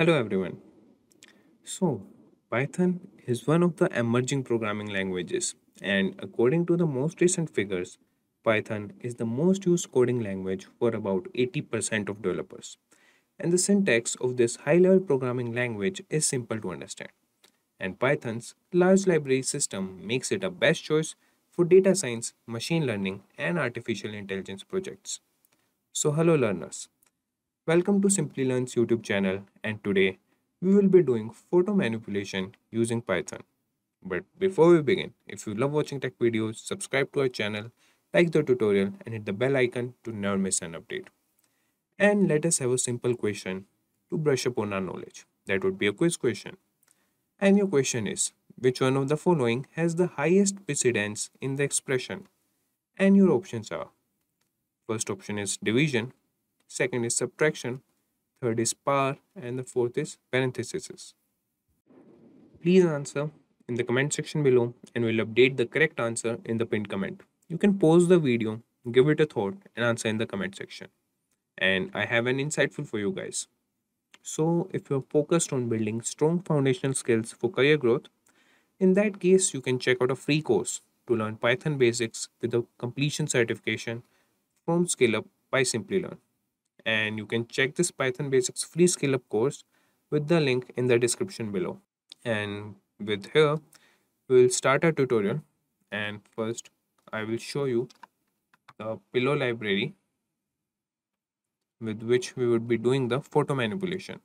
Hello everyone. So, Python is one of the emerging programming languages, and according to the most recent figures, Python is the most used coding language for about 80% of developers. And the syntax of this high level programming language is simple to understand. And Python's large library system makes it a best choice for data science, machine learning, and artificial intelligence projects. So, hello learners. Welcome to Simplilearn's YouTube channel and today we will be doing photo manipulation using Python. But before we begin, if you love watching tech videos, subscribe to our channel, like the tutorial and hit the bell icon to never miss an update. And let us have a simple question to brush up on our knowledge. That would be a quiz question. And your question is, which one of the following has the highest precedence in the expression? And your options are, first option is division, second is subtraction, third is power, and the fourth is parentheses. Please answer in the comment section below and we'll update the correct answer in the pinned comment. You can pause the video, give it a thought, and answer in the comment section. And I have an insightful for you guys. So, if you're focused on building strong foundational skills for career growth, in that case, you can check out a free course to learn Python basics with a completion certification from SkillUp by Simplilearn and you can check this Python basics free SkillUp course with the link in the description below. And with here, we will start our tutorial and first I will show you the pillow library with which we would be doing the photo manipulation.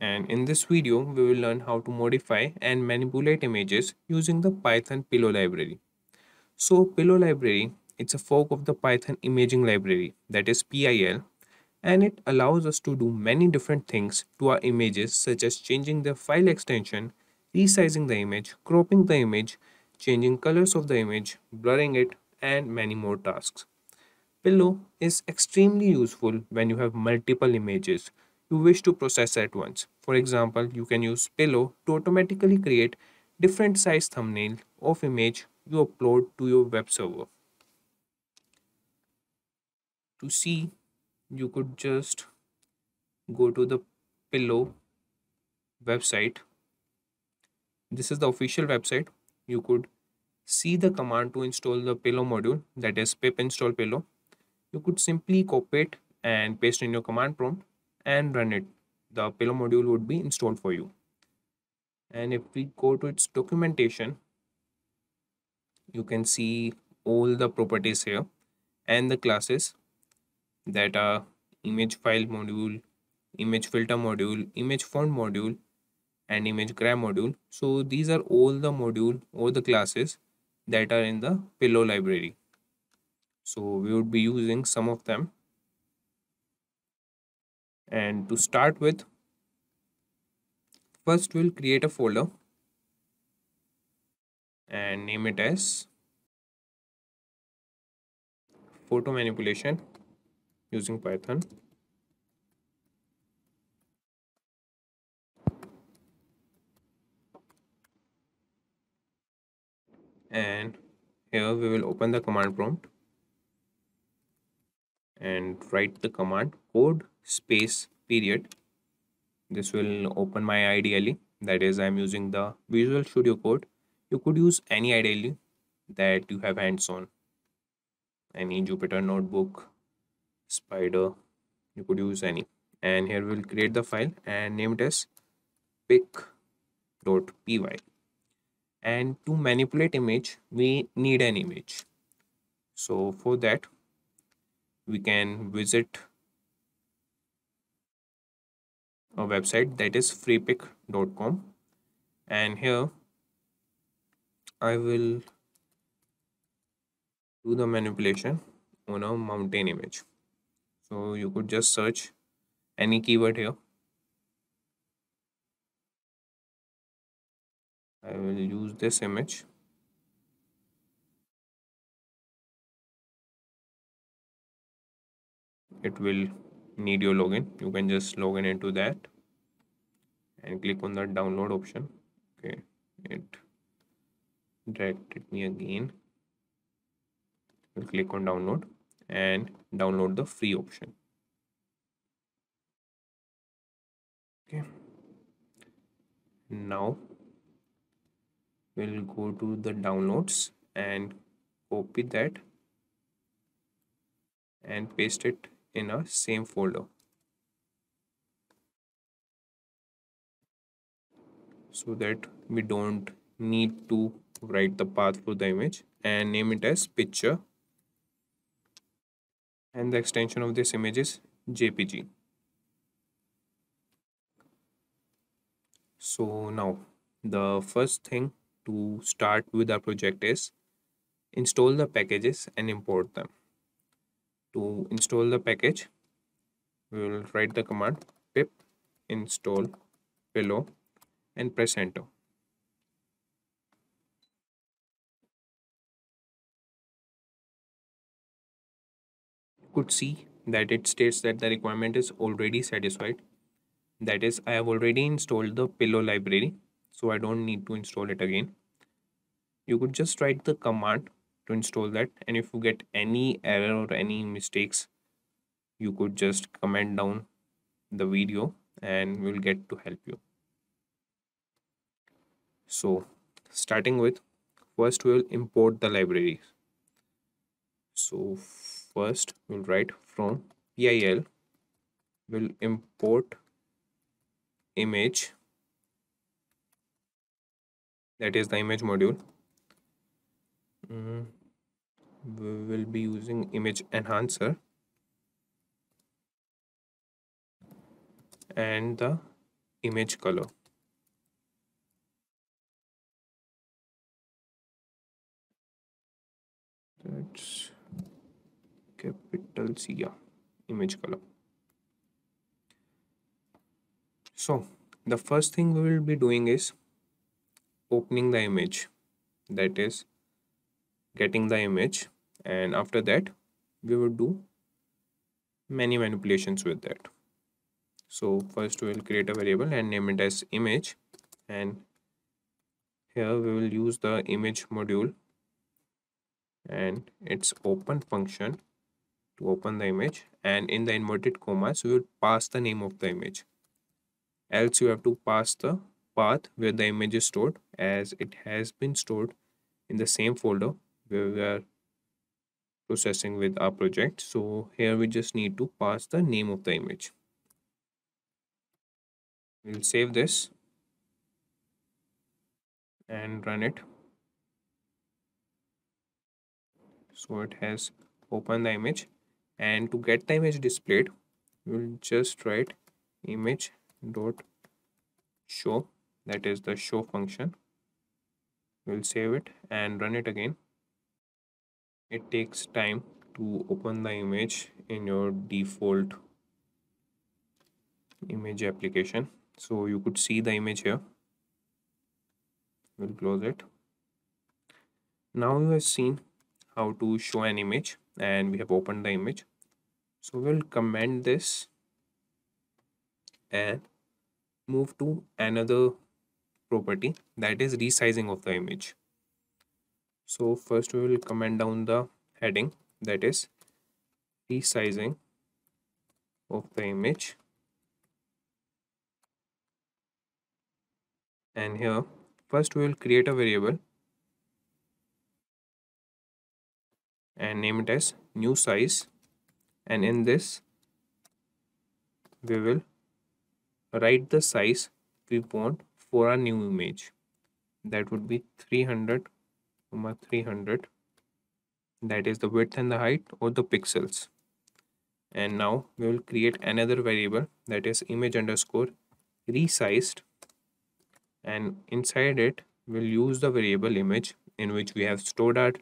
And in this video, we will learn how to modify and manipulate images using the Python pillow library. So pillow library it's a fork of the Python imaging library, that is PIL, and it allows us to do many different things to our images such as changing the file extension, resizing the image, cropping the image, changing colors of the image, blurring it, and many more tasks. Pillow is extremely useful when you have multiple images you wish to process at once. For example, you can use Pillow to automatically create different size thumbnail of image you upload to your web server. To see you could just go to the pillow website. This is the official website. You could see the command to install the pillow module that is pip install pillow. You could simply copy it and paste in your command prompt and run it. The pillow module would be installed for you. And if we go to its documentation you can see all the properties here and the classes. That are image file module image filter module image font module and image grab module. So these are all the module or the classes that are in the pillow library. So we would be using some of them and to start with first we'll create a folder and name it as photo manipulation using Python. And here we will open the command prompt and write the command code space period. This will open my IDLE that is I'm using the Visual Studio Code. You could use any IDLE that you have hands on. Any Jupyter notebook Spyder you could use any. And here we'll create the file and name it as pic.py and to manipulate image we need an image. So for that we can visit a website that is freepik.com and here I will do the manipulation on a mountain image. So you could just search any keyword here. I will use this image. It will need your login. You can just log in into that and click on the download option. Okay it directed me again. We'll click on download and download the free option. Okay. Now we'll go to the downloads and copy that and paste it in a same folder. So that we don't need to write the path for the image and name it as picture. And the extension of this image is jpg so now the first thing to start with our project is install the packages and import them to install the package we will write the command pip install pillow and press enter. You could see that it states that the requirement is already satisfied. That is, I have already installed the pillow library, so I don't need to install it again. You could just write the command to install that. And if you get any error or any mistakes, you could just comment down the video and we'll get to help you. So starting with first we'll import the libraries so first we'll write from pil we'll import image. That is the image module mm, we will be using image enhancer. And the image color. That's capital C yeah image color. So the first thing we will be doing is opening the image. That is getting the image and after that we will do many manipulations with that. So first we will create a variable and name it as image and here we will use the image module and its open function to open the image and in the inverted commas we will pass the name of the image. Else you have to pass the path where the image is stored as it has been stored in the same folder where we are processing with our project. So here we just need to pass the name of the image. We'll save this and run it. So it has opened the image. And to get the image displayed we'll just write image dot show that is the show function. We'll save it and run it again it takes time to open the image in your default image application. So you could see the image here. We'll close it. Now you have seen how to show an image and we have opened the image. So we'll comment this and move to another property that is resizing of the image so first we will comment down the heading that is resizing of the image. And here first we will create a variable and name it as new size. And in this we will write the size we want for our new image. That would be 300 comma 300 that is the width and the height or the pixels. And now we will create another variable that is image underscore resized. And inside it we'll use the variable image in which we have stored our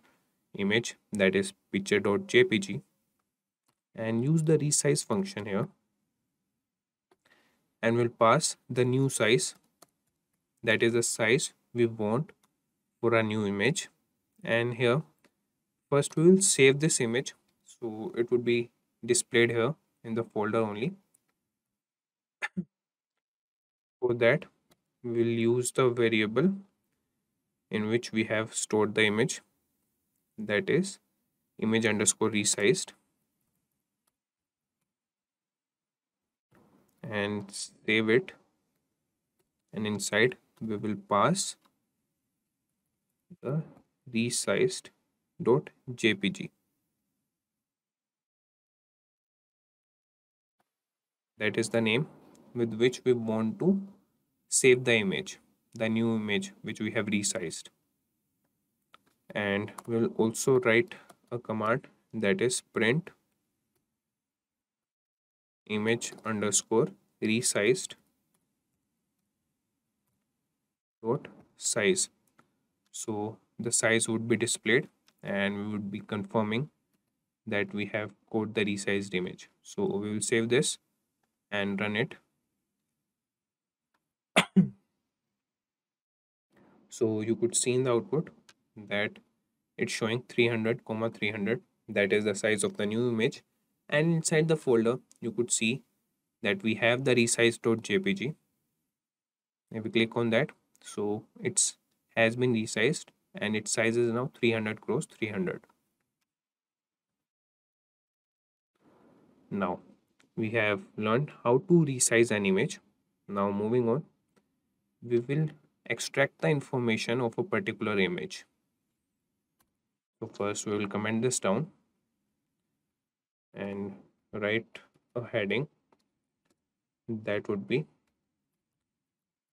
image that is picture.jpg and use the resize function here. And we'll pass the new size. That is the size we want for a new image and here first we will save this image. So it would be displayed here in the folder only. For that we will use the variable in which we have stored the image. That is image underscore resized. And save it. And inside we will pass the resized dot jpg that is the name with which we want to save the image the new image which we have resized. And we'll also write a command that is print image underscore resized dot size. So the size would be displayed and we would be confirming that we have code the resized image. So we will save this and run it. So you could see in the output that it's showing 300 comma 300 that is the size of the new image. And inside the folder you could see that we have the resized.jpg if we click on that so it's has been resized and its size is now 300 cross 300 now we have learned how to resize an image. Now moving on we will extract the information of a particular image. So first we will comment this down and write a heading that would be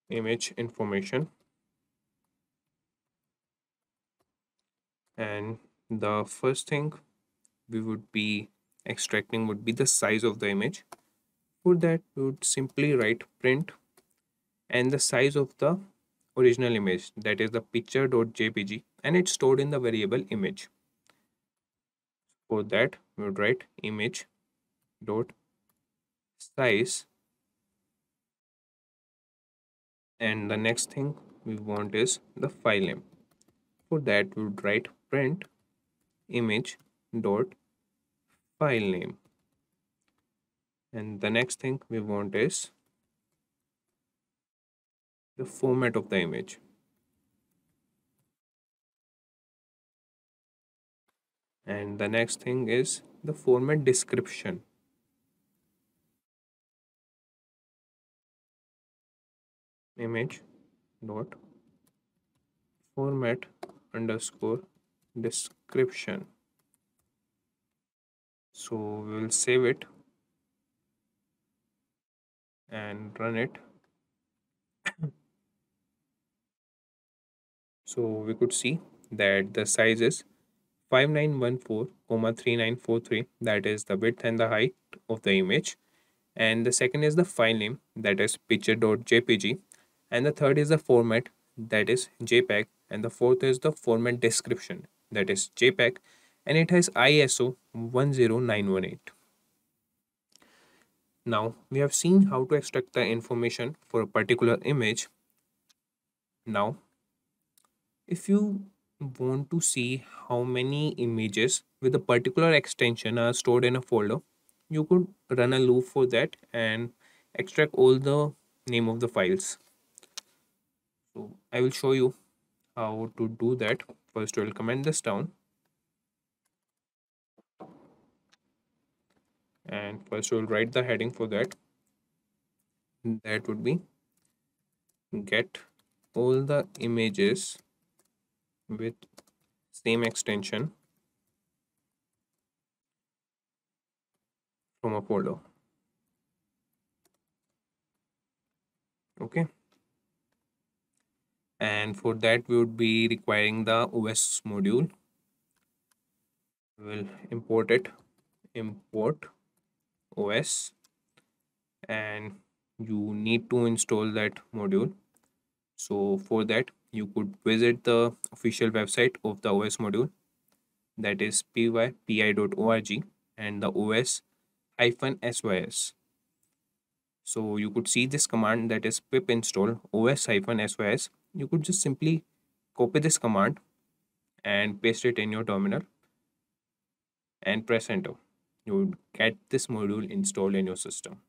image information and the first thing we would be extracting would be the size of the image. For that we would simply write print and the size of the original image that is the picture.jpg and it's stored in the variable image. For that we would write image dot size and the next thing we want is the file name. For that we would write print image dot file name. And the next thing we want is the format of the image. And the next thing is the format description. Image dot format underscore description. So we will save it and run it. So we could see that the size is 5914 comma 3943 that is the width and the height of the image. And the second is the file name that is picture.jpg and the third is the format that is jpeg and the fourth is the format description that is jpeg and it has iso 10918 now we have seen how to extract the information for a particular image. Now if you want to see how many images with a particular extension are stored in a folder you could run a loop for that and extract all the name of the files. So i will show you how to do that first we'll comment this down and first we'll write the heading for that. That would be get all the images with same extension from a folder. Okay and for that we would be requiring the os module. We'll import it. Import os and you need to install that module. So for that you could visit the official website of the os module. That is pypi.org and the os hyphen sys so you could see this command that is pip install os hyphen sys you could just simply copy this command and paste it in your terminal and press enter. You would get this module installed in your system.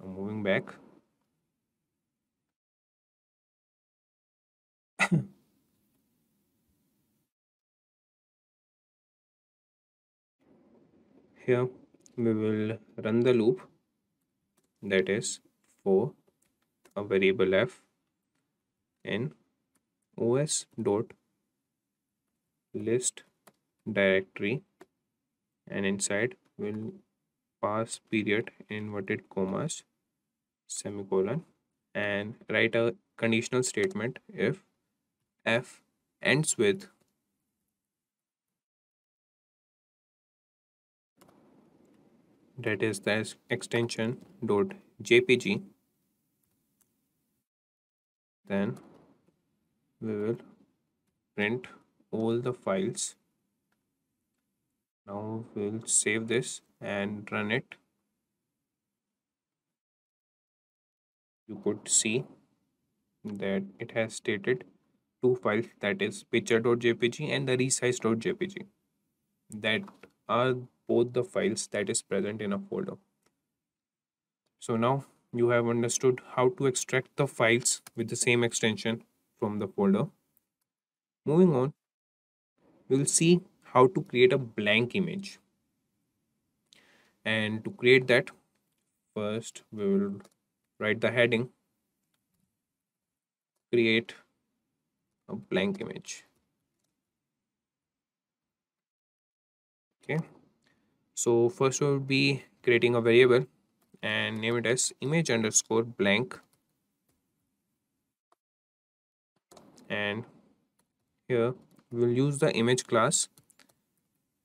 Now moving back. Here we will run the loop. That is for a variable f in os dot list directory and inside we'll pass period inverted commas semicolon and write a conditional statement if f ends with that is the extension dot jpg then we will print all the files. Now we'll save this and run it. You could see that it has stated two files that is picture.jpg and the resize.jpg that are both the files that is present in a folder. So now you have understood how to extract the files with the same extension from the folder. Moving on we'll see how to create a blank image. And to create that first we will write the heading create a blank image. Okay. So first we will be creating a variable and name it as image underscore blank and here we will use the image class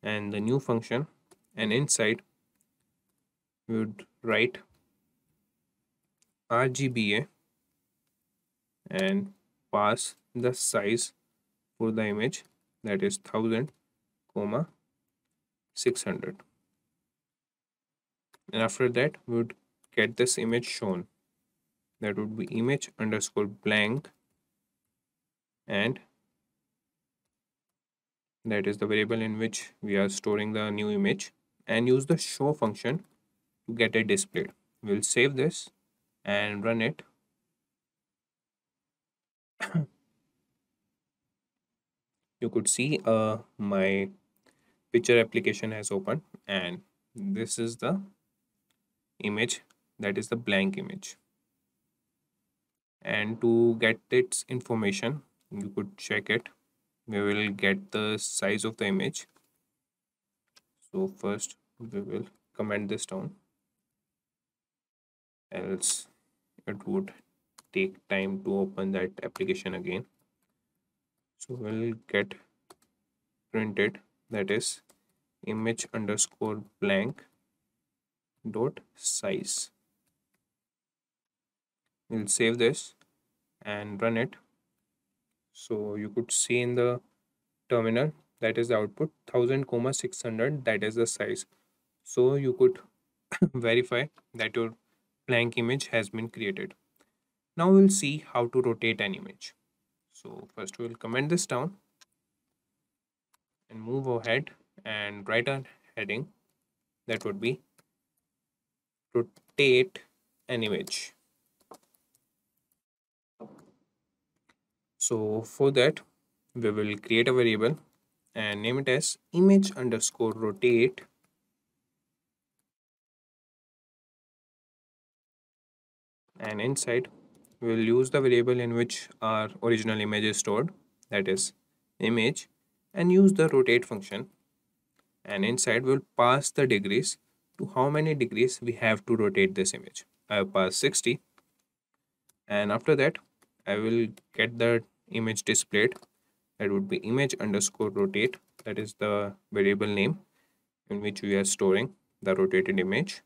and the new function. And inside we would write RGBA and pass the size for the image that is 1000 comma 600 and after that we would get this image shown. That would be image underscore blank and that is the variable in which we are storing the new image and use the show function to get it displayed. We'll save this and run it. You could see uh, my picture application has opened and this is the image that is the blank image. And to get its information you could check it. We will get the size of the image. So first we will comment this down. Else it would take time to open that application again. So we'll get printed that is image underscore blank dot size. We'll save this and run it so you could see in the terminal that is the output 1000 comma 600 that is the size. So you could verify that your blank image has been created. Now we'll see how to rotate an image. So first we'll comment this down and move ahead and write a heading that would be rotate an image so for that we will create a variable and name it as image underscore rotate. And inside we will use the variable in which our original image is stored that is image and use the rotate function. And inside we'll pass the degrees to how many degrees we have to rotate this image. I have passed 60 and after that I will get the image displayed that would be image underscore rotate. That is the variable name in which we are storing the rotated image.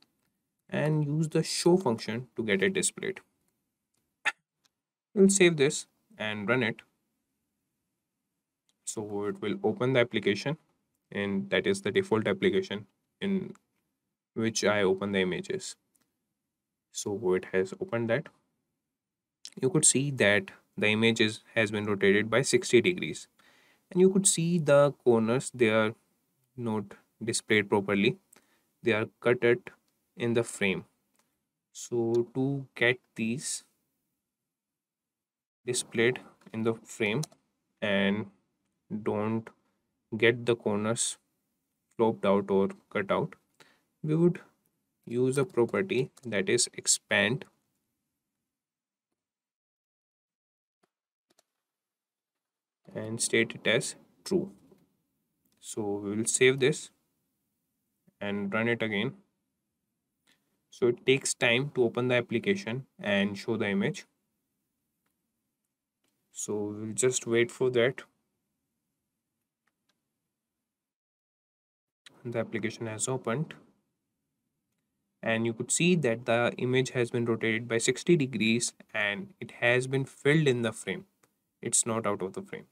And use the show function to get it displayed. We'll save this and run it. So it will open the application and that is the default application in which I open the images. So it has opened that. You could see that the image is, has been rotated by 60 degrees. And you could see the corners they are not displayed properly. They are cut it in the frame. So to get these displayed in the frame and don't get the corners flopped out or cut out we would use a property that is expand and state it as true. So we will save this and run it again. So it takes time to open the application and show the image. So we'll just wait for that. The application has opened. And you could see that the image has been rotated by 60 degrees and it has been filled in the frame. It's not out of the frame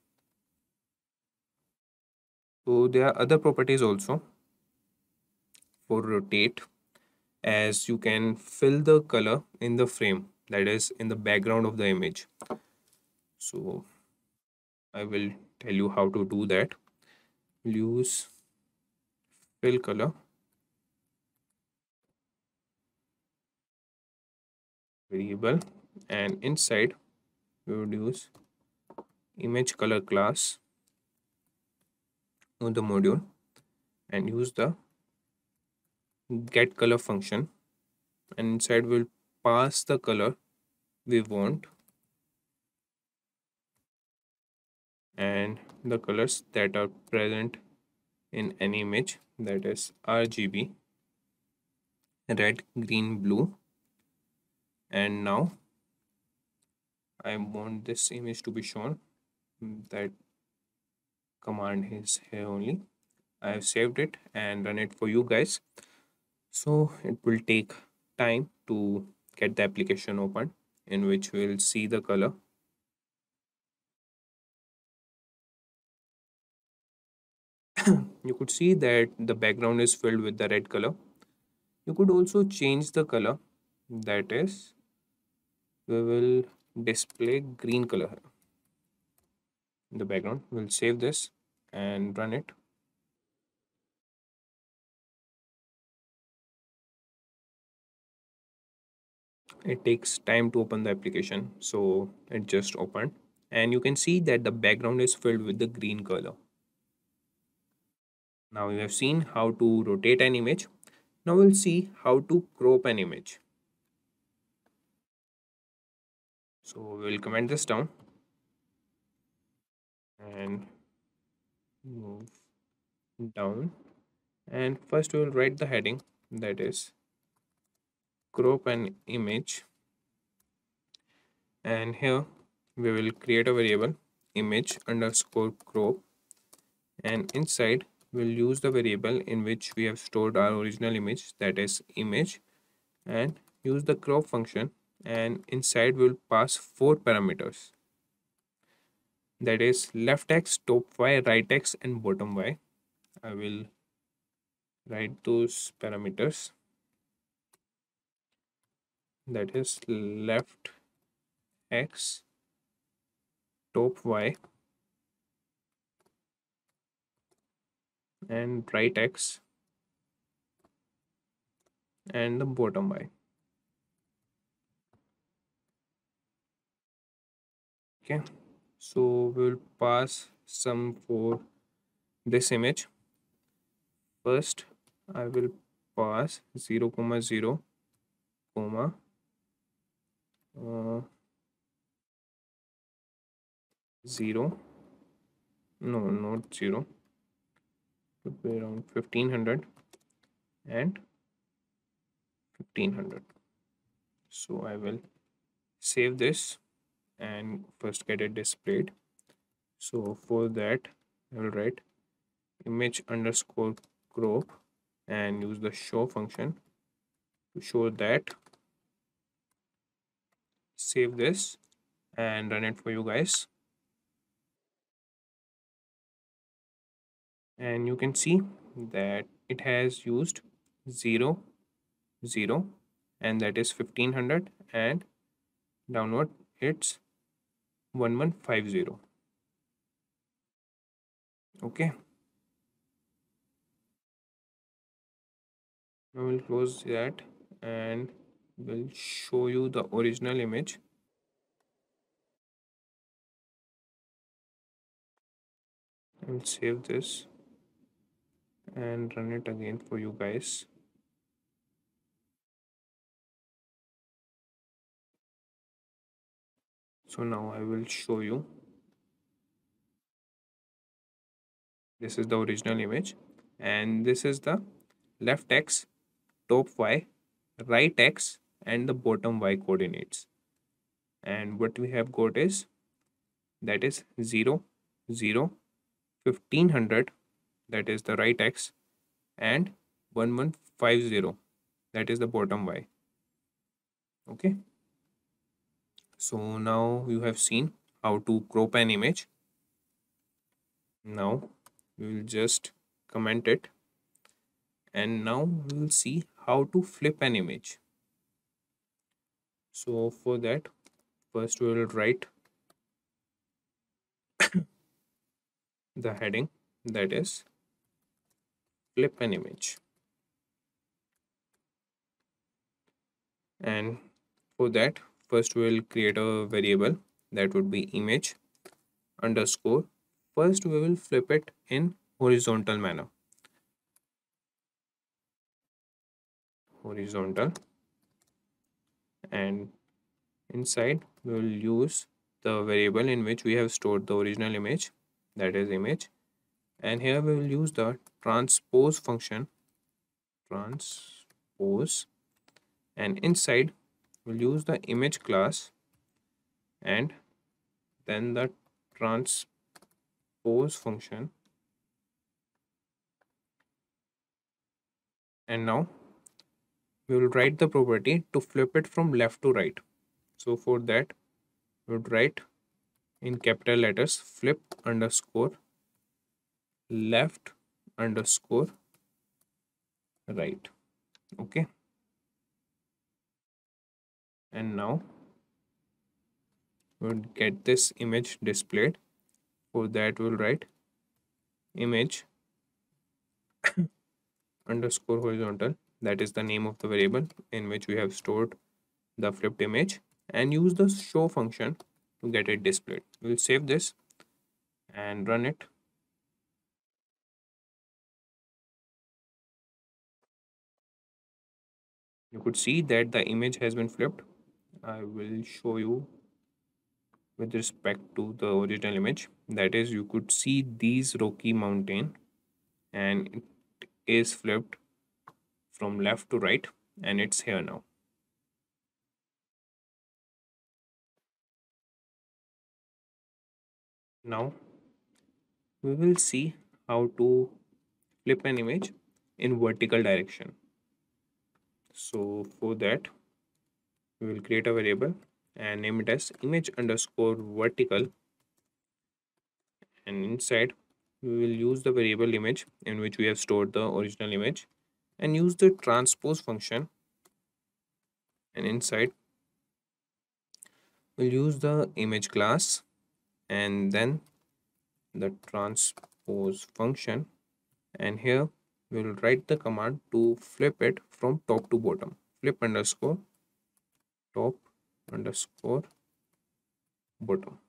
so there are other properties also for rotate. As you can fill the color in the frame that is in the background of the image. So I will tell you how to do that. We'll use fill color. Variable. And inside we would use image color class the module and use the get color function. And inside we'll pass the color we want and the colors that are present in an image that is RGB red green blue. And now I want this image to be shown that command is here only. I have saved it and run it for you guys. So it will take time to get the application open in which we'll see the color. You could see that the background is filled with the red color. You could also change the color. That is we will display green color in the background. We'll save this and run it. It takes time to open the application so it just opened. And you can see that the background is filled with the green color. Now we have seen how to rotate an image. Now we'll see how to crop an image. So we'll comment this down and move down. And first we will write the heading that is crop an image. And here we will create a variable image underscore crop and inside we'll use the variable in which we have stored our original image that is image and use the crop function. And inside we'll pass four parameters that is left x top y right x and bottom y. I will write those parameters. That is left x top y and right x and the bottom y. Okay so we'll pass some for this image. First I will pass 0 comma 0 comma uh, 0 no not 0 would be around 1500 and 1500 so I will save this and first get it displayed. So for that I will write image underscore crop and use the show function to show that. Save this and run it for you guys. And you can see that it has used 0 0 and that is 1500 and downward it's 1150 okay. Now we'll close that and we'll show you the original image. I'll save this and run it again for you guys so now i will show you. This is the original image and this is the left x top y right x and the bottom y coordinates. And what we have got is that is 0 0 1500 that is the right x and 1150 that is the bottom y. Okay so now you have seen how to crop an image. Now we will just comment it. And now we will see how to flip an image. So for that first we will write the heading that is flip an image. And for that first we will create a variable that would be image underscore. First we will flip it in horizontal manner. Horizontal. And inside we will use the variable in which we have stored the original image that is image. And here we will use the transpose function transpose. And inside we'll use the image class and then the transpose function. And now we will write the property to flip it from left to right. So for that we would write in capital letters flip underscore left underscore right. Okay and now we'll get this image displayed. For that we'll write image underscore horizontal. That is the name of the variable in which we have stored the flipped image and use the show function to get it displayed. We'll save this and run it. You could see that the image has been flipped I will show you with respect to the original image. That is you could see these rocky mountain and it is flipped from left to right and it's here now. Now we will see how to flip an image in vertical direction. So for that we will create a variable and name it as image underscore vertical. And inside we will use the variable image in which we have stored the original image and use the transpose function. And inside we'll use the image class and then the transpose function. And here we will write the command to flip it from top to bottom. Flip underscore top underscore bottom.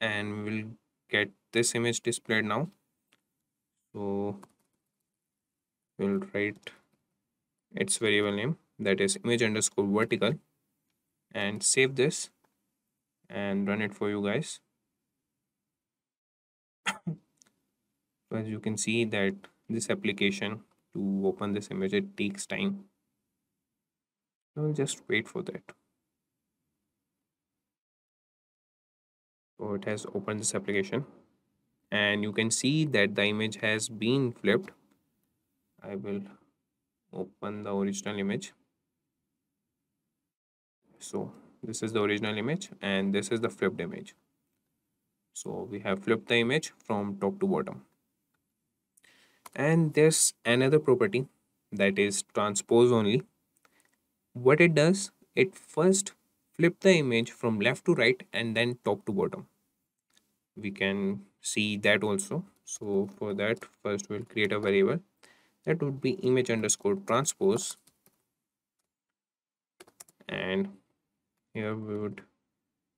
And we will get this image displayed now. So we'll write its variable name that is image underscore vertical and save this and run it for you guys. So as you can see that this application to open this image it takes time I'll just wait for that. So it has opened this application and you can see that the image has been flipped. I will open the original image. So this is the original image and this is the flipped image. So we have flipped the image from top to bottom. And there's another property that is transpose only what it does it first flip the image from left to right and then top to bottom. We can see that also. So for that first we'll create a variable. That would be image underscore transpose. And here we would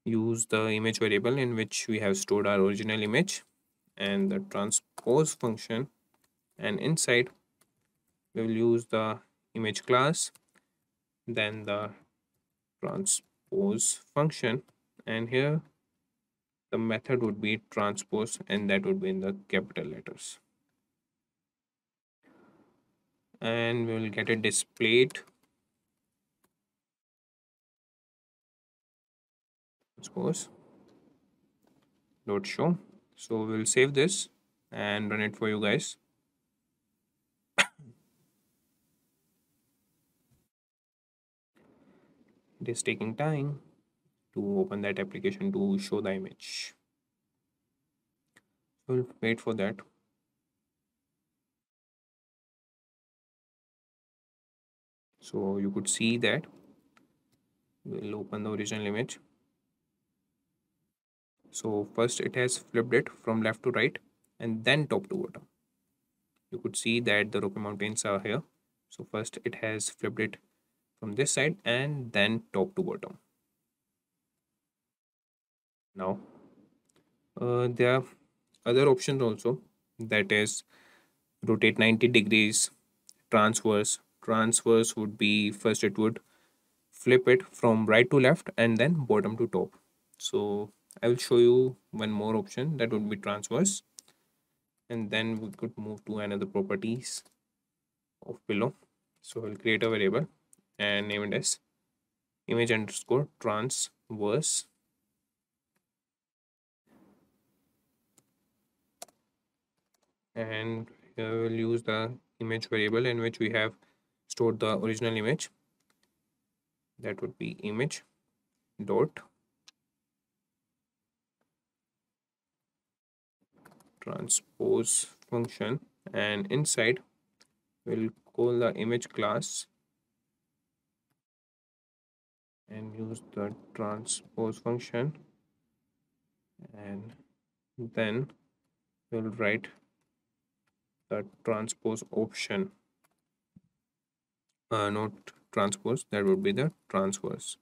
use the image variable in which we have stored our original image and the transpose function. And inside we will use the image class then the transpose transpose function. And here the method would be transpose and that would be in the capital letters. And we will get it displayed transpose dot show. So we'll save this and run it for you guys it is taking time to open that application to show the image. We'll wait for that. So you could see that. We'll open the original image. So first it has flipped it from left to right and then top to bottom. You could see that the Rocky Mountains are here. So first it has flipped it from this side and then top to bottom. Now uh, there are other options also. That is rotate 90 degrees transverse. Transverse would be first it would flip it from right to left and then bottom to top. So i will show you one more option. That would be transverse. And then we could move to another properties of pillow. So we'll create a variable and name it as image underscore transverse. And here we'll use the image variable in which we have stored the original image. That would be image dot transpose function. And inside we'll call the image class and use the transpose function. And then we'll write the transpose option. Uh, not transpose that would be the transverse.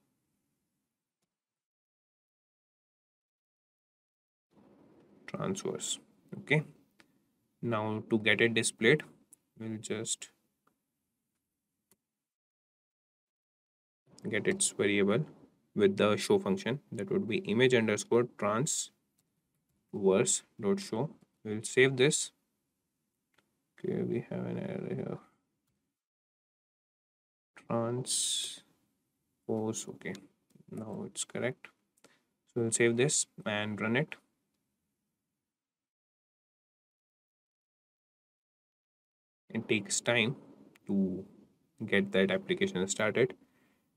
Transverse. Okay. Now to get it displayed we'll just get its variable with the show function. That would be image underscore transverse dot show. We'll save this. Okay we have an error here. Transpose okay. Now it's correct. So we'll save this and run it. It takes time to get that application started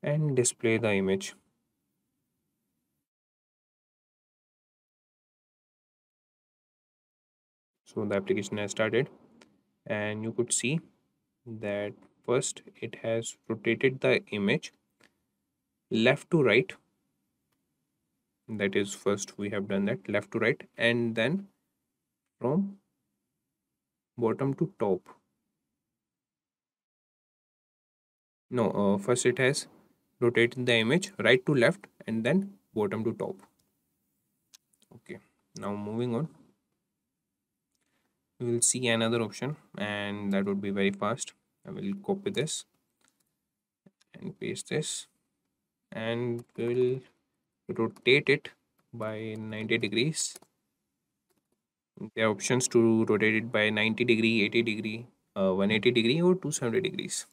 and display the image. So the application has started and you could see that first it has rotated the image left to right. That is first we have done that left to right and then from bottom to top. No uh, first it has rotated the image right to left and then bottom to top. Okay now moving on. We will see another option and that would be very fast. I will copy this and paste this and we will rotate it by 90 degrees. There are options to rotate it by 90 degree 80 degree uh, 180 degree or 270 degrees.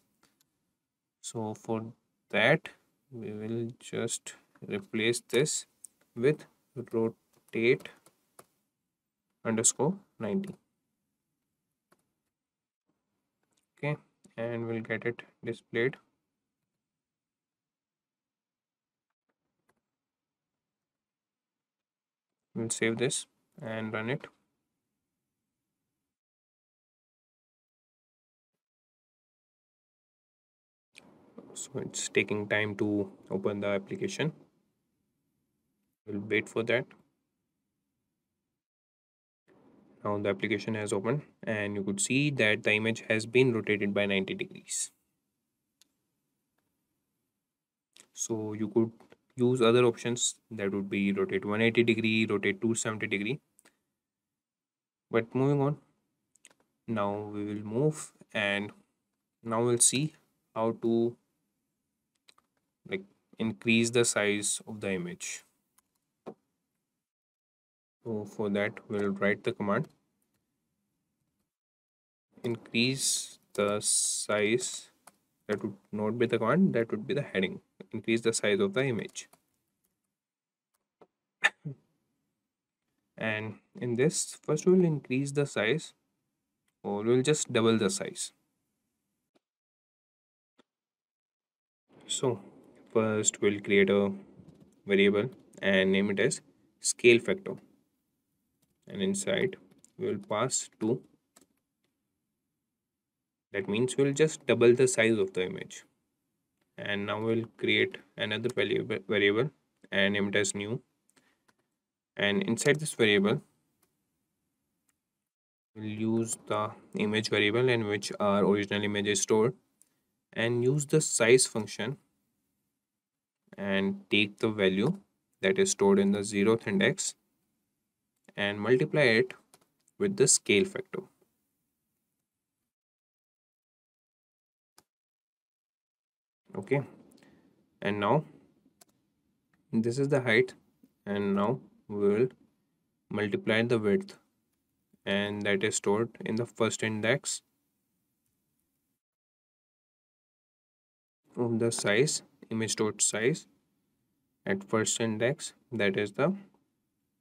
So for that we will just replace this with rotate underscore 90 okay and we'll get it displayed. We'll save this and run it so it's taking time to open the application. We'll wait for that. Now the application has opened and you could see that the image has been rotated by 90 degrees. So you could use other options. That would be rotate 180 degree rotate 270 degree. But moving on. Now we will move and now we'll see how to increase the size of the image. So for that, we'll write the command. Increase the size that would not be the command that would be the heading. Increase the size of the image. And in this first we'll increase the size or we'll just double the size. So first we'll create a variable and name it as scale factor. And inside we'll pass 2 that means we'll just double the size of the image. And now we'll create another variable variable and name it as new. And inside this variable we'll use the image variable in which our original image is stored and use the size function and take the value that is stored in the zeroth index and multiply it with the scale factor. Okay. And now this is the height and now we will multiply the width and that is stored in the first index of the size image dot size at first index that is the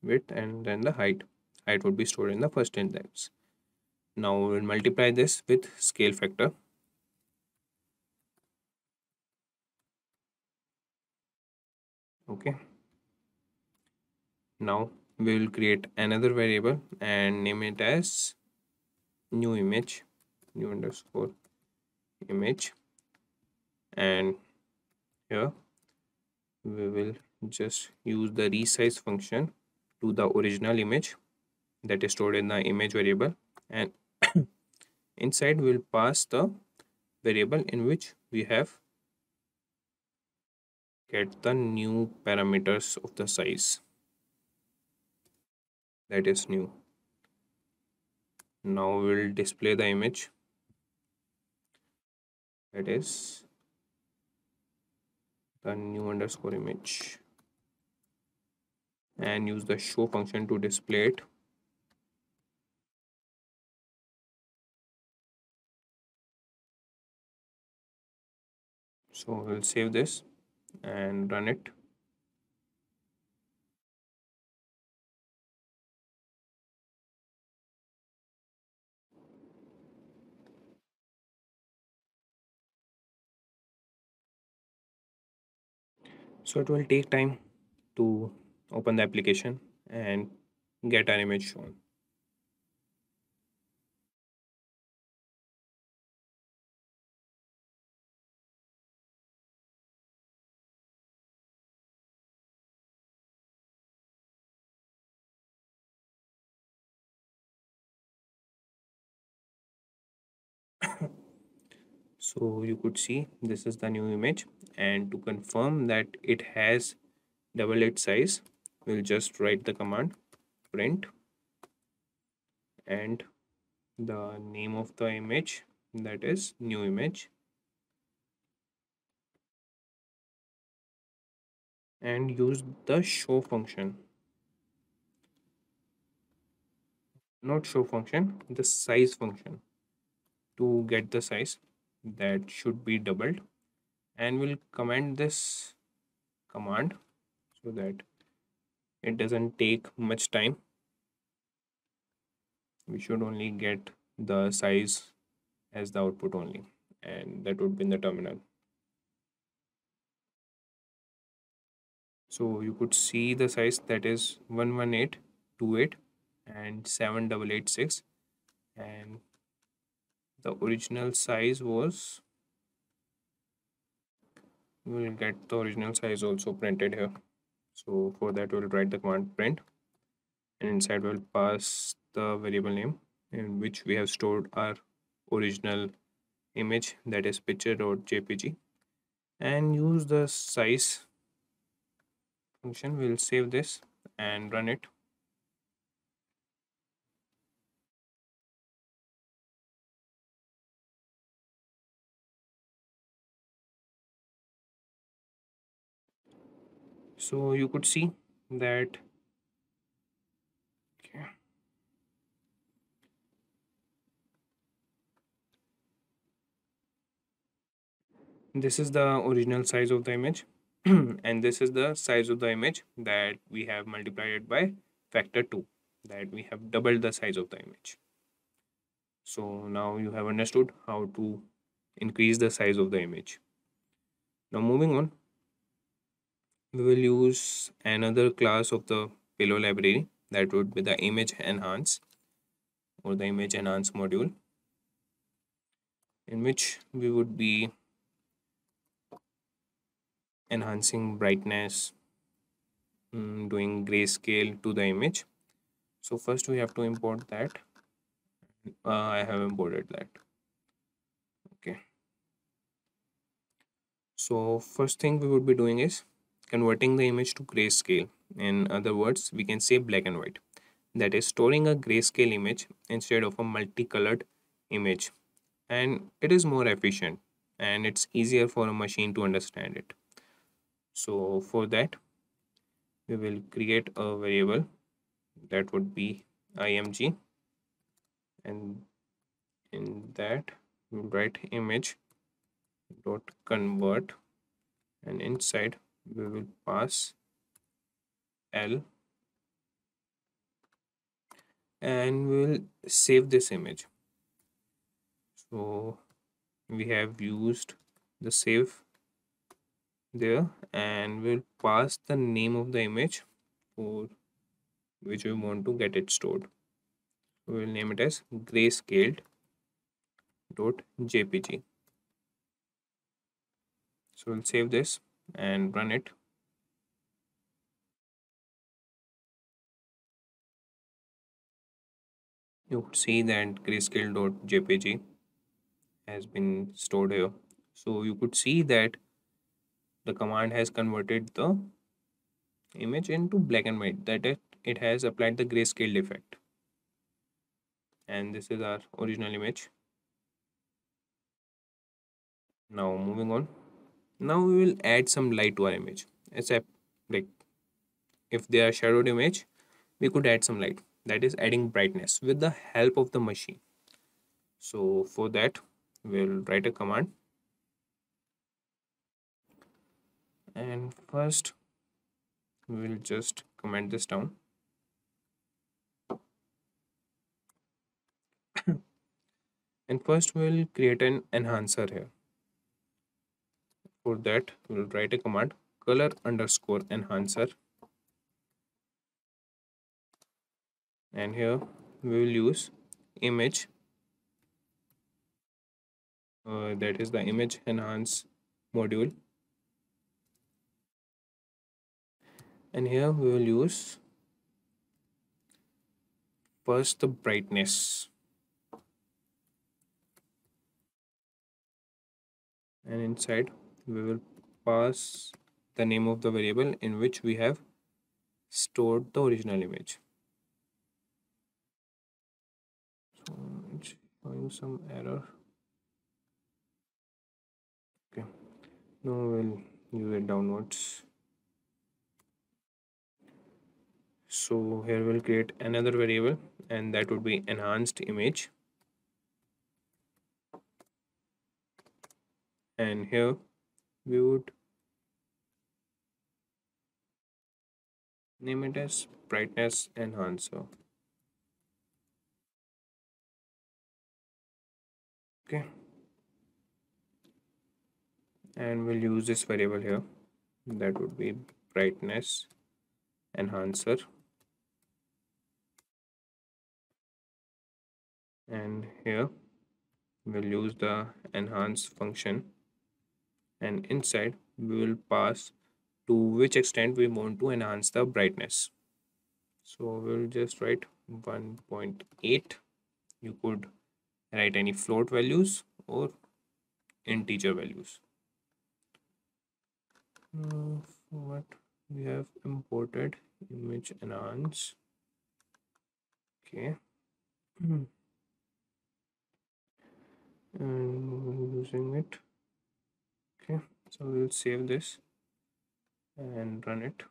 width and then the height. Height would be stored in the first index. Now we will multiply this with scale factor. Okay. Now we will create another variable and name it as new image new underscore image and here we will just use the resize function to the original image that is stored in the image variable. And inside we'll pass the variable in which we have get the new parameters of the size. That is new. Now we'll display the image. That is the new underscore image and use the show function to display it. So we'll save this and run it so it will take time to open the application and get an image shown so you could see this is the new image. And to confirm that it has double its size we'll just write the command print. And the name of the image that is new image. And use the show function. Not show function the size function to get the size that should be doubled. And we'll comment this command so that it doesn't take much time. We should only get the size as the output only and that would be in the terminal. So you could see the size that is 11828 and 7886 and the original size was we will get the original size also printed here. So for that we'll write the command print. And inside we'll pass the variable name in which we have stored our original image that is picture.jpg and use the size function. We'll save this and run it so you could see that okay, this is the original size of the image and this is the size of the image that we have multiplied it by factor 2 that we have doubled the size of the image. So now you have understood how to increase the size of the image. Now moving on we will use another class of the pillow library. That would be the image enhance or the image enhance module in which we would be enhancing brightness mm, doing grayscale to the image. So first we have to import that. Uh, i have imported that. Okay. So first thing we would be doing is converting the image to grayscale. In other words, we can say black and white. That is storing a grayscale image instead of a multicolored image. And it is more efficient and it's easier for a machine to understand it. So for that, we will create a variable that would be img and in that we'll write image dot convert and inside we will pass L and we will save this image. So we have used the save there and we'll pass the name of the image for which we want to get it stored. We'll name it as grayscaled dot jpg so we'll save this and run it. You would see that grayscale.jpg has been stored here. So you could see that the command has converted the image into black and white that it, it has applied the grayscale effect and this is our original image. Now moving on now we will add some light to our image. Except like if they are shadowed image we could add some light. That is adding brightness with the help of the machine. So for that we'll write a command. And first we will just comment this down. And first we'll create an enhancer here for that we'll write a command color underscore enhancer. And here we will use image uh, that is the image enhance module. And here we will use first the brightness. And inside we will pass the name of the variable in which we have stored the original image. So it's showing some error. Okay. Now we'll use it downwards. So here we'll create another variable and that would be enhanced image. And here we would name it as brightness enhancer. Okay. And we'll use this variable here. That would be brightness enhancer. And here we'll use the enhance function and inside we will pass to which extent we want to enhance the brightness. So we'll just write 1.8 you could write any float values or integer values. Uh, what we have imported image enhance. Okay. And using it okay so we'll save this and run it.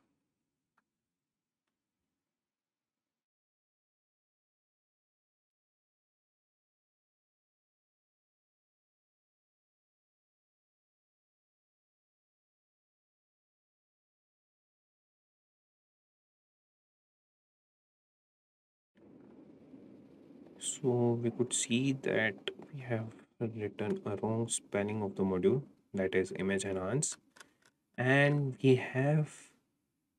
So we could see that we have written a wrong spelling of the module that is image enhance and we have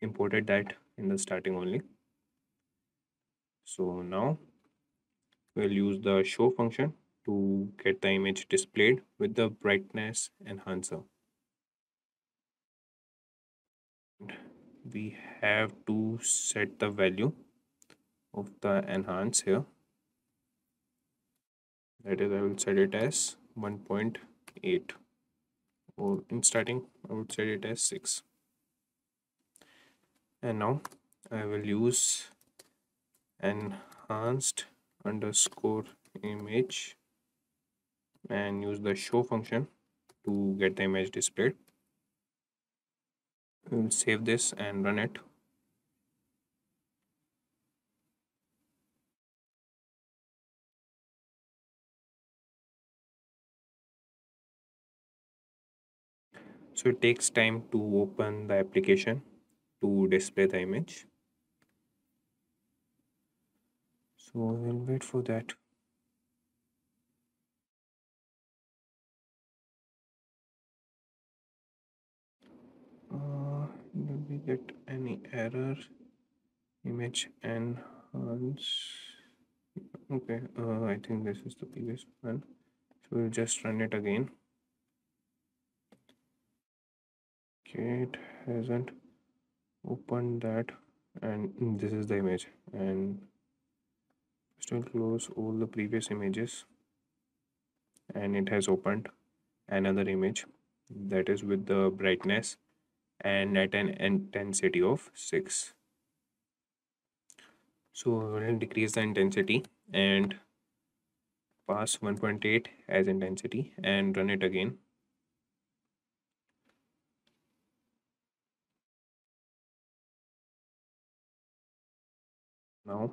imported that in the starting only. So now we'll use the show function to get the image displayed with the brightness enhancer. We have to set the value of the enhance here that is I will set it as 1.8 or in starting I would set it as 6 and now I will use enhanced underscore image and use the show function to get the image displayed. We will save this and run it so it takes time to open the application to display the image. So we'll wait for that. Uh, did we get any error? Image enhance. Okay uh, I think this is the previous one. So we'll just run it again it hasn't opened that and this is the image and still close all the previous images and it has opened another image that is with the brightness and at an intensity of 6 so we'll decrease the intensity and pass 1.8 as intensity and run it again now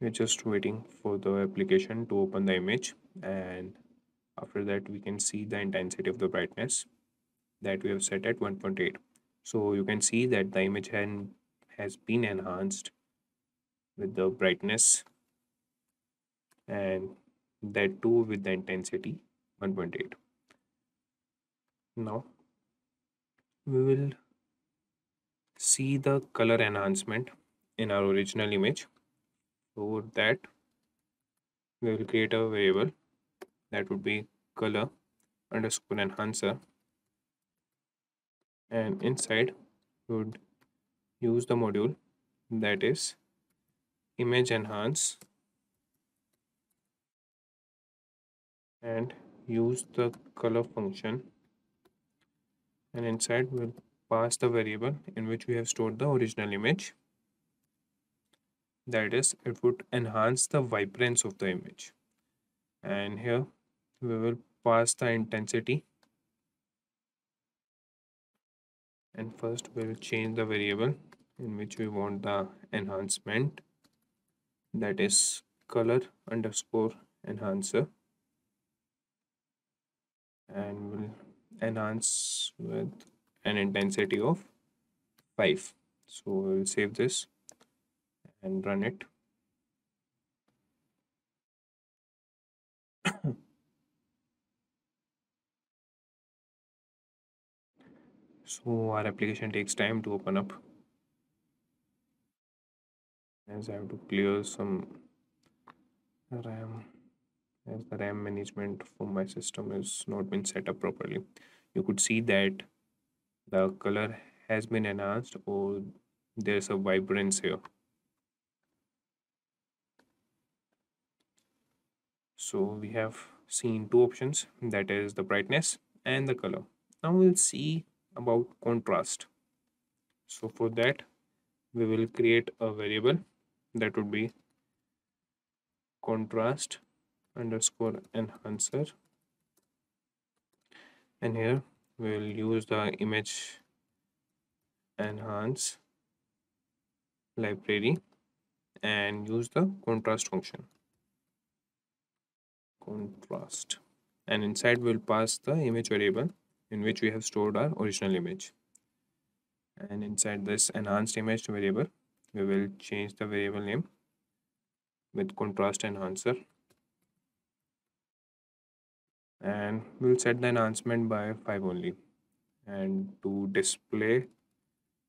we're just waiting for the application to open the image and after that we can see the intensity of the brightness that we have set at 1.8 so you can see that the image has been enhanced with the brightness and that too with the intensity 1.8 now we will see the color enhancement in our original image. For that we will create a variable. That would be color underscore enhancer. And inside we would use the module that is image enhance and use the color function. And inside we'll pass the variable in which we have stored the original image that is it would enhance the vibrance of the image. And here we will pass the intensity. And first we will change the variable in which we want the enhancement. That is color underscore enhancer. And we will enhance with an intensity of 5 so we'll save this and run it. so our application takes time to open up as I have to clear some RAM as the RAM management for my system has not been set up properly. You could see that the color has been enhanced or there's a vibrance here. So we have seen two options that is the brightness and the color. Now we'll see about contrast. So for that we will create a variable that would be contrast underscore enhancer. And here we will use the image enhance library and use the contrast function contrast. And inside we'll pass the image variable in which we have stored our original image. And inside this enhanced image variable we will change the variable name with contrast enhancer. And we'll set the enhancement by 5 only. And to display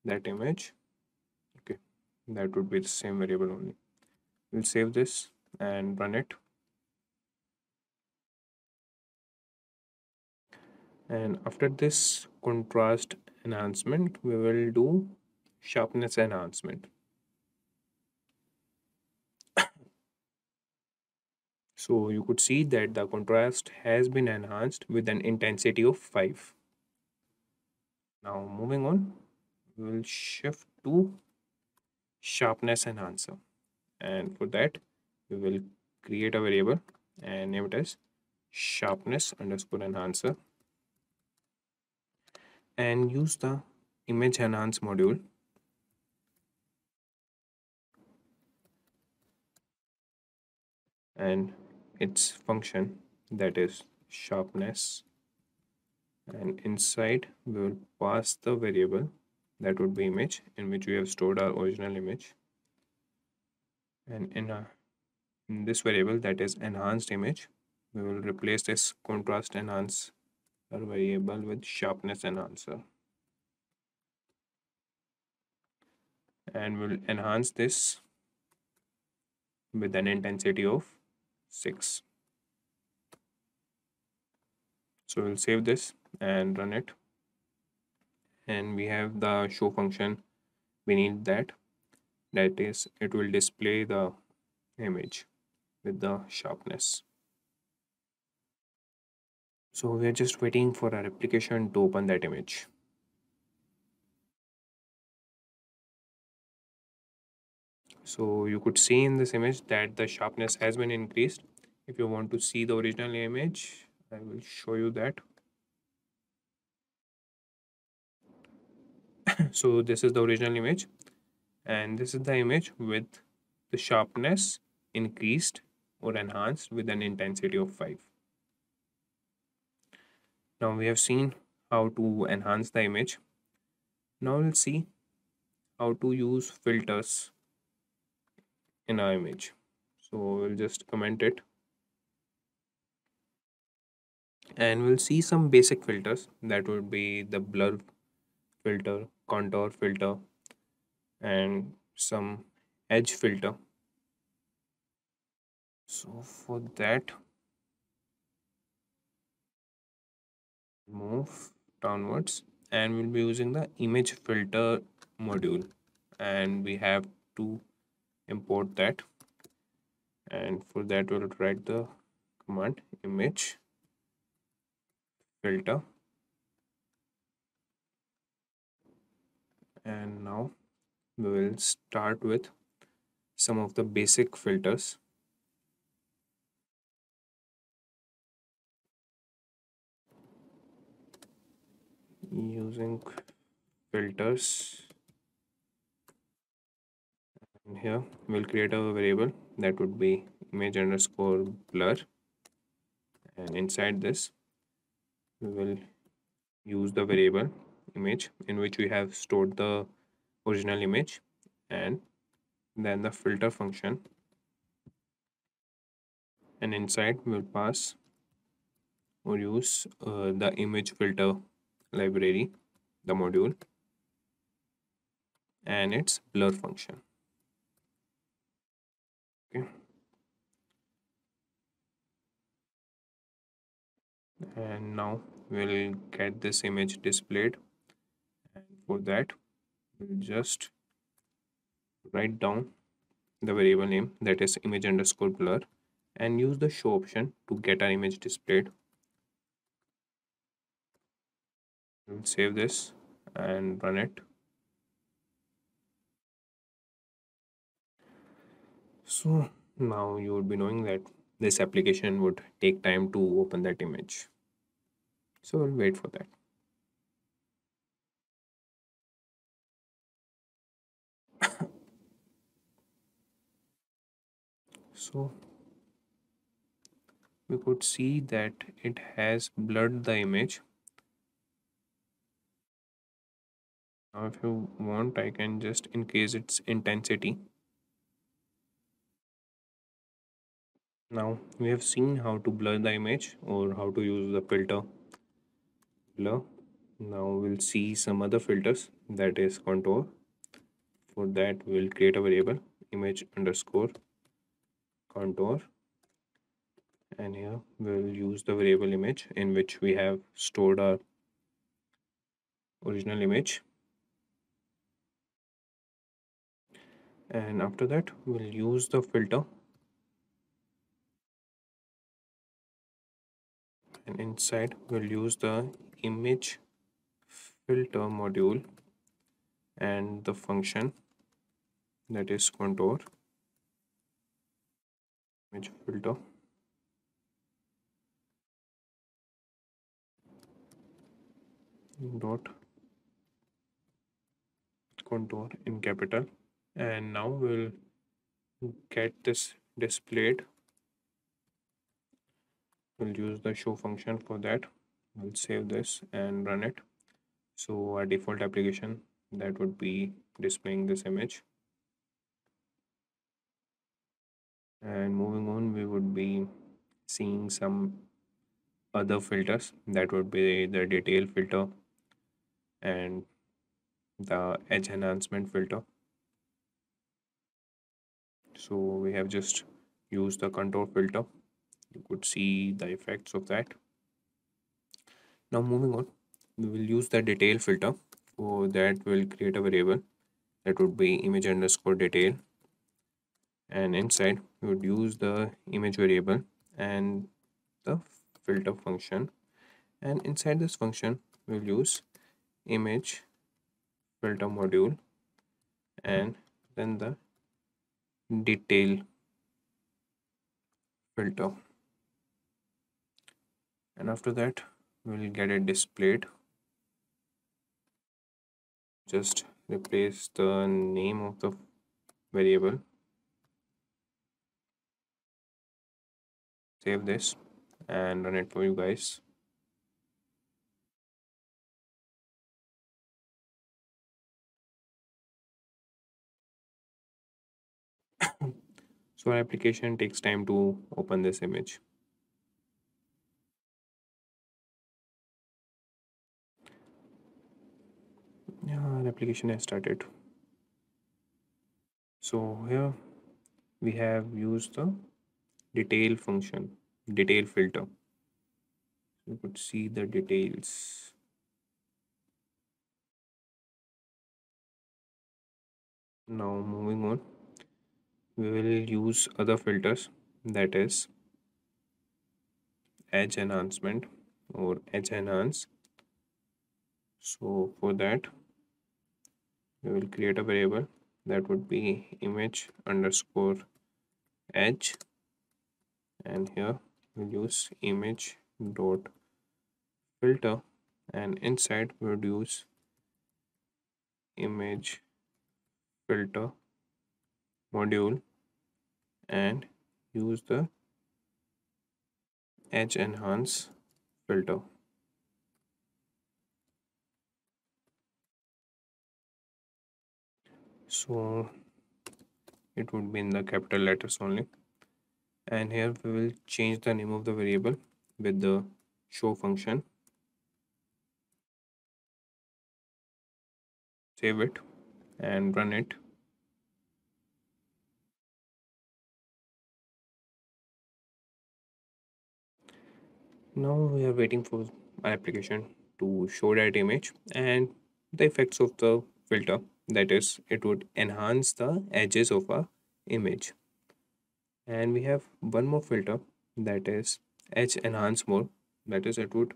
that image okay that would be the same variable only. We'll save this and run it and after this contrast enhancement we will do sharpness enhancement. So you could see that the contrast has been enhanced with an intensity of 5 now moving on we will shift to sharpness enhancer. And for that we will create a variable and name it as sharpness underscore enhancer and use the image enhance module. And its function that is sharpness. And inside we will pass the variable that would be image in which we have stored our original image. And in, a, in this variable that is enhanced image we will replace this contrast enhance variable with sharpness enhancer and we'll enhance this with an intensity of 6 so we'll save this and run it. And we have the show function we need that. That is it will display the image with the sharpness so we are just waiting for our application to open that image. So you could see in this image that the sharpness has been increased. If you want to see the original image I will show you that. So this is the original image and this is the image with the sharpness increased or enhanced with an intensity of 5 now we have seen how to enhance the image. Now we'll see how to use filters in our image. So we'll just comment it. And we'll see some basic filters. That would be the blur filter contour filter and some edge filter. So for that move downwards and we'll be using the image filter module. And we have to import that. And for that we'll write the command image filter. And now we will start with some of the basic filters using filters. And here we'll create a variable that would be image underscore blur. And inside this we will use the variable image in which we have stored the original image and then the filter function. And inside we'll pass or use uh, the image filter library the module and its blur function. Okay. And now we'll get this image displayed. And for that we'll just write down the variable name that is image underscore blur and use the show option to get our image displayed save this and run it. So now you would be knowing that this application would take time to open that image. So we'll wait for that. So we could see that it has blurred the image. Now if you want I can just increase its intensity. Now we have seen how to blur the image or how to use the filter blur. Now we'll see some other filters that is contour. For that we'll create a variable image underscore contour. And here we'll use the variable image in which we have stored our original image and after that we'll use the filter. And inside we'll use the image filter module and the function that is contour image filter. Dot contour in capital and now we'll get this displayed. We'll use the show function for that. We'll save this and run it. So our default application that would be displaying this image. And moving on we would be seeing some other filters. That would be the detail filter and the edge enhancement filter so we have just used the contour filter. You could see the effects of that. Now moving on. We will use the detail filter. For that we'll create a variable. That would be image underscore detail. And inside we would use the image variable and the filter function. And inside this function we'll use image filter module and then the detail filter. And after that we'll get it displayed. Just replace the name of the variable. Save this and run it for you guys so our application takes time to open this image. Yeah our application has started. So here we have used the detail function detail filter. You could see the details. Now moving on we will use other filters that is edge enhancement or edge enhance. So for that we will create a variable that would be image underscore edge. And here we'll use image dot filter. And inside we'll use image filter module and use the edge enhance filter. So it would be in the capital letters only. And here we will change the name of the variable with the show function. Save it and run it now we are waiting for our application to show that image and the effects of the filter. That is it would enhance the edges of our image. And we have one more filter that is edge enhance more. That is it would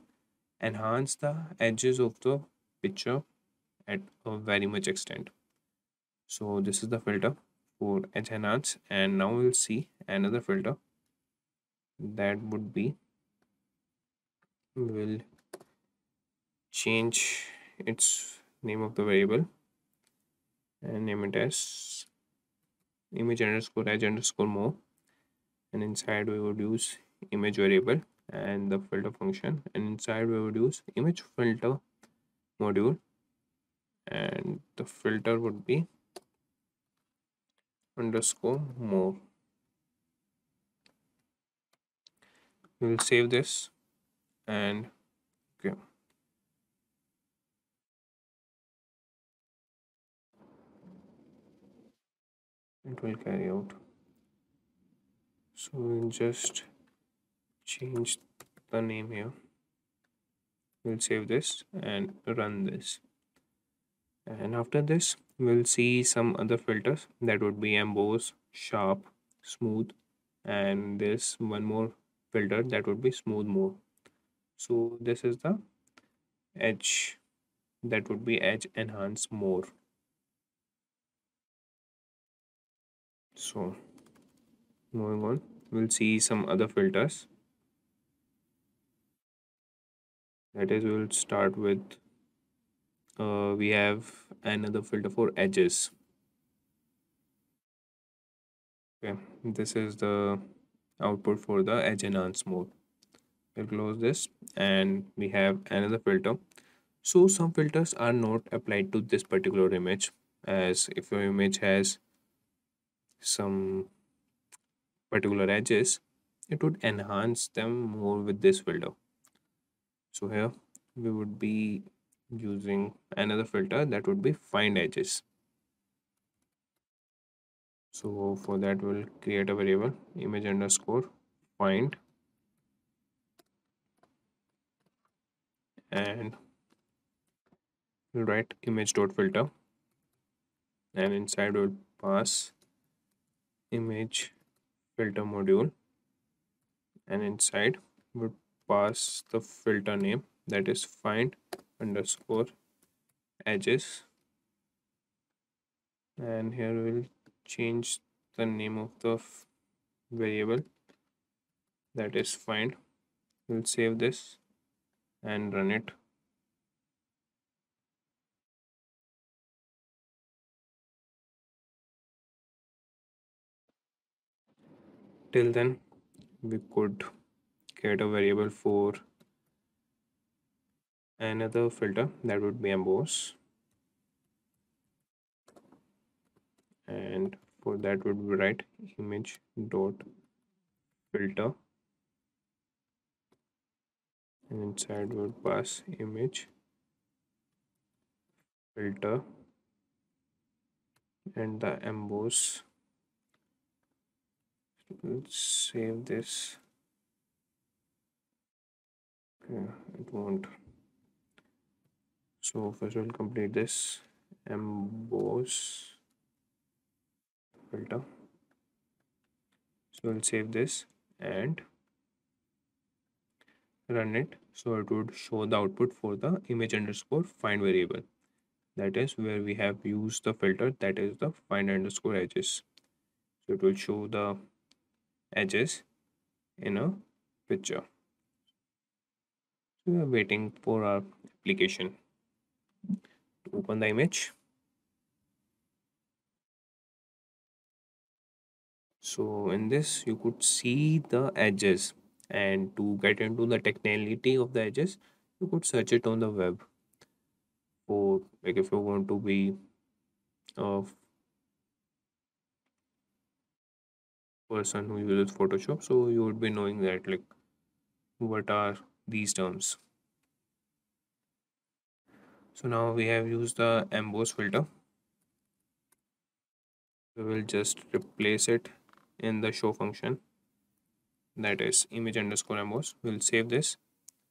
enhance the edges of the picture at a very much extent. So this is the filter for edge enhance. And now we'll see another filter that would be will change its name of the variable and name it as image underscore edge underscore more. And inside we would use image variable and the filter function. And inside we would use image filter module. And the filter would be underscore more. We will save this and okay it will carry out. So we'll just change the name here. We'll save this and run this. And after this we'll see some other filters that would be emboss sharp smooth and there's one more filter that would be smooth more so this is the edge. That would be edge enhance more. So moving on. We'll see some other filters. That is we'll start with uh, we have another filter for edges. Okay this is the output for the edge enhance more we'll close this. And we have another filter. So some filters are not applied to this particular image as if your image has some particular edges it would enhance them more with this filter. So here we would be using another filter that would be find edges. So for that we'll create a variable image underscore find and we'll write image dot filter. And inside we'll pass image filter module. And inside we'll pass the filter name that is find underscore edges. And here we'll change the name of the variable that is find. We'll save this and run it. Till then we could create a variable for another filter that would be emboss and for that would be write image dot filter and inside would pass image filter and the emboss let's save this. Okay it won't. So first we'll complete this emboss filter. So we'll save this and run it so it would show the output for the image underscore find variable that is where we have used the filter that is the find underscore edges so it will show the edges in a picture. So we are waiting for our application to open the image. So in this you could see the edges and to get into the technicality of the edges you could search it on the web or like if you want to be a person who uses Photoshop, so you would be knowing that like what are these terms. So now we have used the emboss filter. We will just replace it in the show function that is image underscore emboss. We'll save this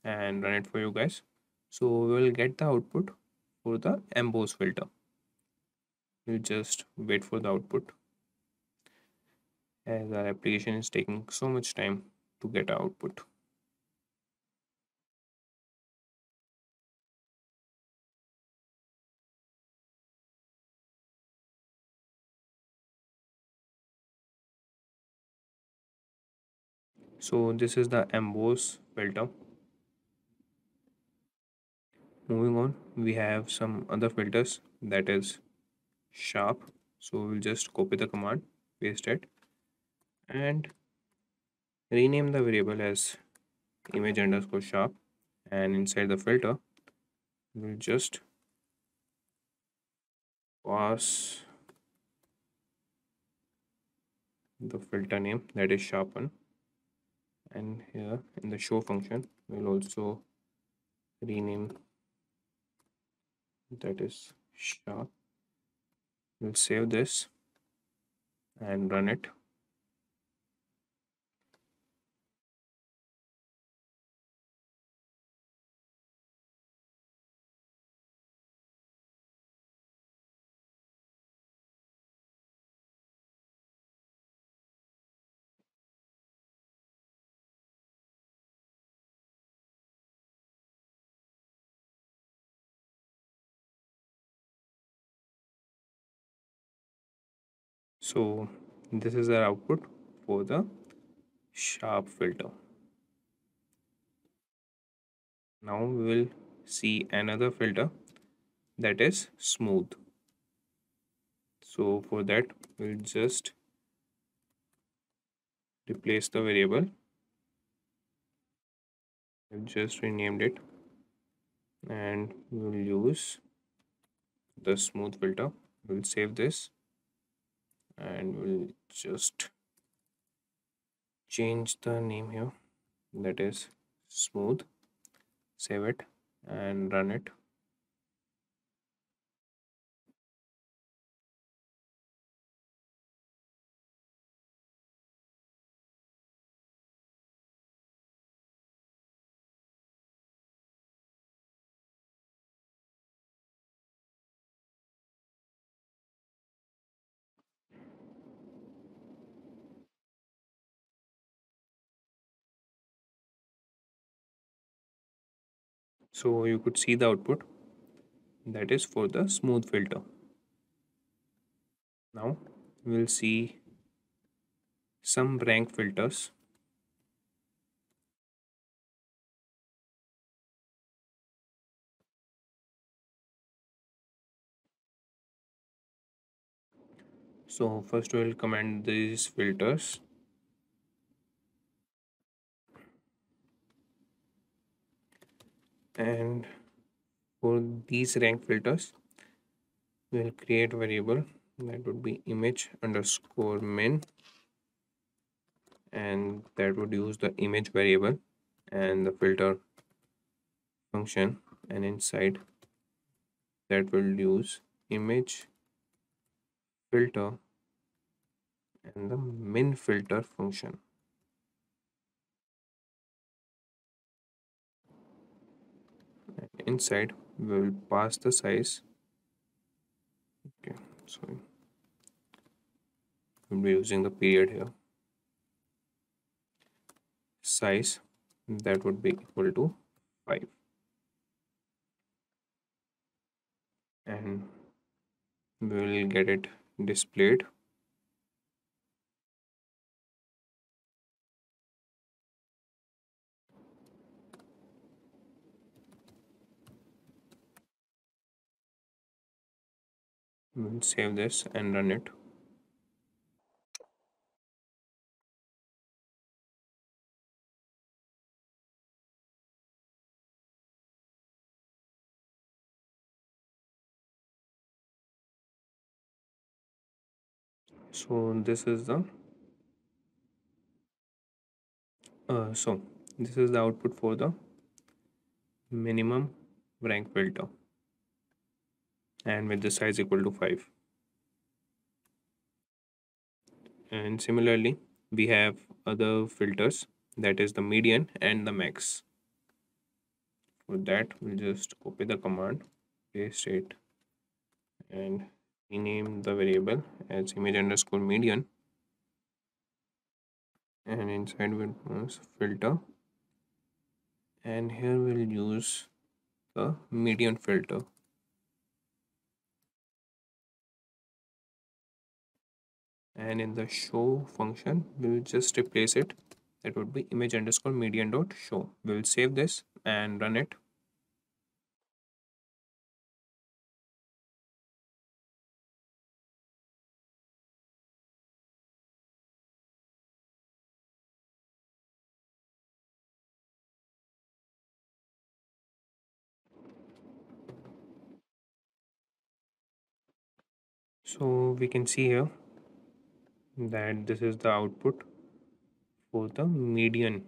and run it for you guys. So we will get the output for the emboss filter. You just wait for the output as our application is taking so much time to get output. So this is the emboss filter. Moving on, we have some other filters that is sharp. So we'll just copy the command, paste it and rename the variable as image underscore sharp and inside the filter we'll just pass the filter name that is sharpen and here in the show function we'll also rename that is sharp we'll save this and run it so this is our output for the sharp filter. Now we will see another filter that is smooth. So for that we'll just replace the variable. I've just renamed it and we'll use the smooth filter. We'll save this and we'll just change the name here. That is smooth. Save it and run it so you could see the output. That is for the smooth filter. Now we'll see some rank filters. So first we'll comment these filters and for these rank filters we'll create variable that would be image underscore min and that would use the image variable and the filter function and inside that will use image filter and the min filter function inside. We will pass the size. Okay so we'll be using the period here. Size that would be equal to 5 and we will get it displayed we'll save this and run it. So this is the uh, so this is the output for the minimum rank filter and with the size equal to 5 and similarly we have other filters that is the median and the max. For that we'll just copy the command paste it and rename the variable as image underscore median. And inside we'll use filter and here we'll use the median filter and in the show function we will just replace it. That would be image underscore median dot show. We will save this and run it. So we can see here that this is the output for the median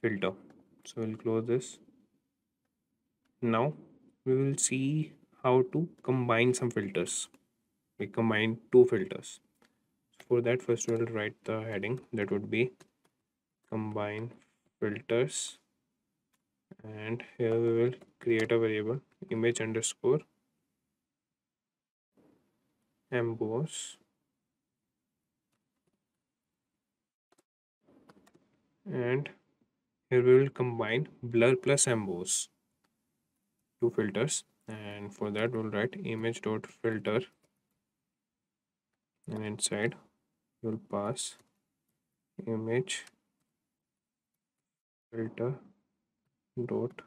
filter. So we'll close this. Now we will see how to combine some filters. We combine two filters. For that first we'll write the heading that would be combine filters and here we will create a variable image underscore emboss and here we will combine blur plus emboss two filters. And for that we'll write image dot filter. And inside we'll pass image filter dot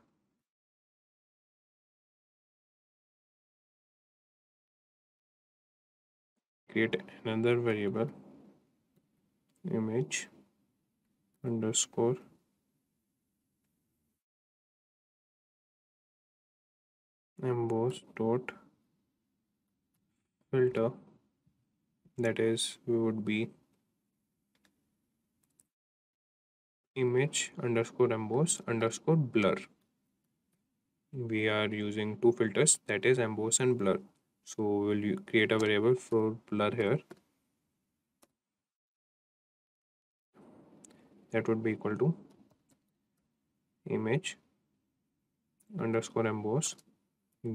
create another variable image underscore. Emboss dot filter. That is we would be image underscore emboss underscore blur. We are using two filters that is emboss and blur. So we'll create a variable for blur here that would be equal to image underscore emboss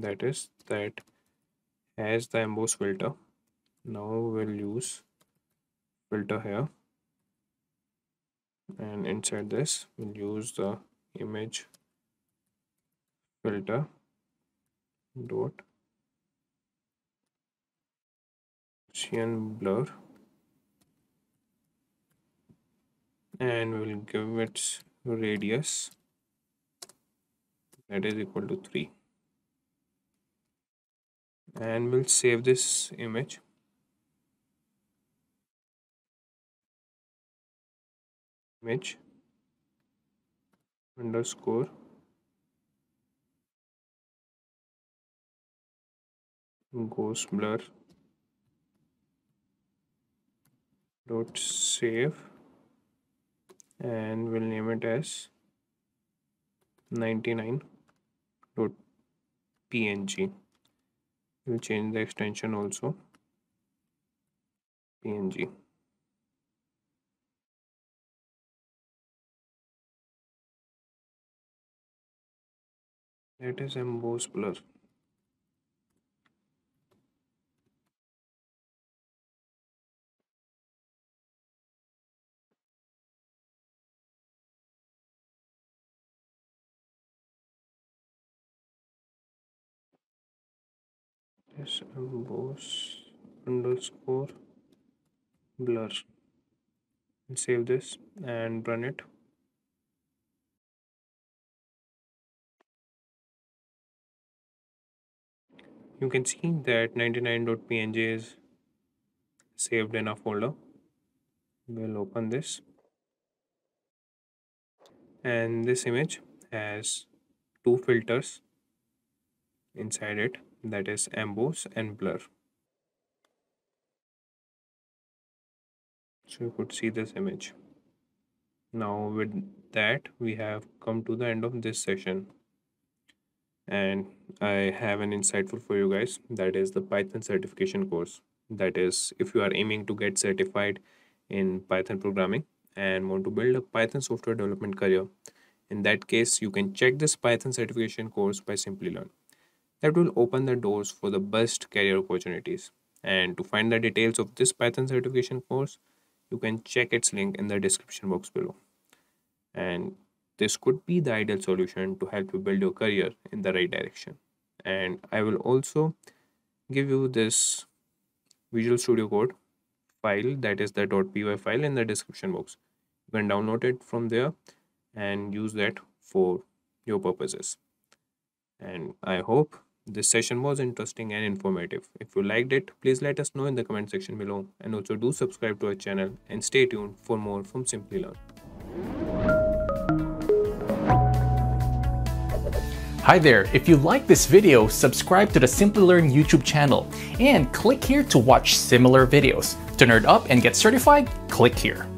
that is that has the emboss filter. Now we'll use filter here. And inside this we'll use the image filter dot Gaussian blur and we'll give its radius that is equal to 3 and we'll save this image. Image underscore ghost blur dot save and we'll name it as 99.png we'll change the extension also. Png that is emboss blur yes emboss underscore blur. And save this and run it. You can see that 99.png is saved in a folder. We'll open this. And this image has two filters inside it that is emboss and blur. So you could see this image. Now with that we have come to the end of this session. And i have an insightful for you guys that is the python certification course. That is if you are aiming to get certified in python programming and want to build a python software development career in that case you can check this python certification course by simplilearn that will open the doors for the best career opportunities. And to find the details of this Python certification course, you can check its link in the description box below. And this could be the ideal solution to help you build your career in the right direction. And I will also give you this Visual Studio Code file that is the .py file in the description box. You can download it from there and use that for your purposes. And I hope this session was interesting and informative. If you liked it, please let us know in the comment section below and also do subscribe to our channel and stay tuned for more from Simplilearn. Hi there, if you like this video, subscribe to the Simplilearn YouTube channel and click here to watch similar videos. To nerd up and get certified, click here.